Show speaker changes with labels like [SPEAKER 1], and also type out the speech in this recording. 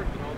[SPEAKER 1] working on